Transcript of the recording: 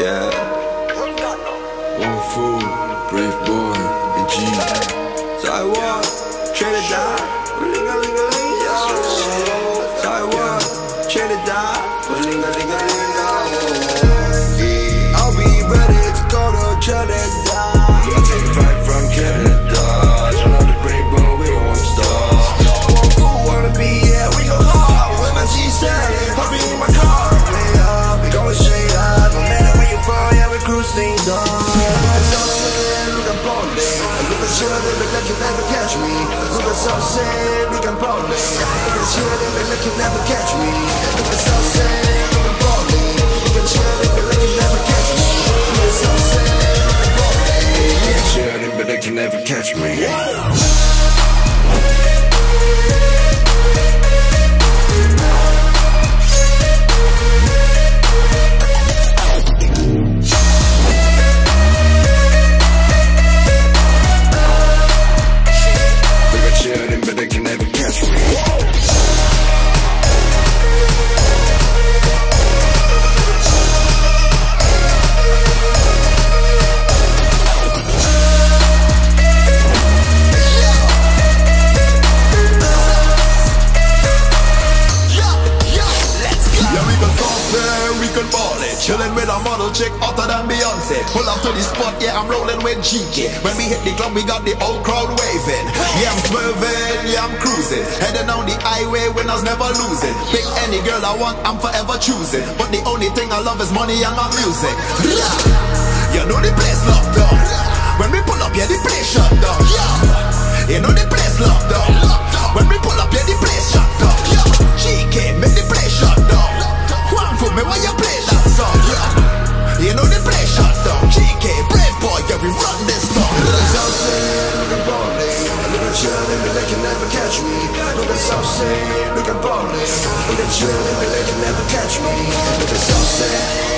Yeah. One fool, Braveboy, and G. Taiwan, Trinidad, linga linga linga. Taiwan, Trinidad, linga linga linga. I'll be ready to go to Trinidad. I take a flight from Canada. Turn on the Braveboy, we don't want stop. Wanna be, yeah, we go hard. With my G said, hop in my car. Sure they look like you never catch me. Look so look I'm ballin'. Look at sure they look like you never catch me. Sauce we can ball it. Chillin' with a model chick hotter than Beyonce. Pull up to the spot, yeah, I'm rolling with GK. When we hit the club, we got the whole crowd waving. Yeah, I'm swerving, yeah, I'm cruising. Heading on the highway, winners never losing. Pick any girl I want, I'm forever choosing. But the only thing I love is money and my music. Catch me. Look at Southside, look at ballin'. Look at you, but they can never catch me. Look at Southside.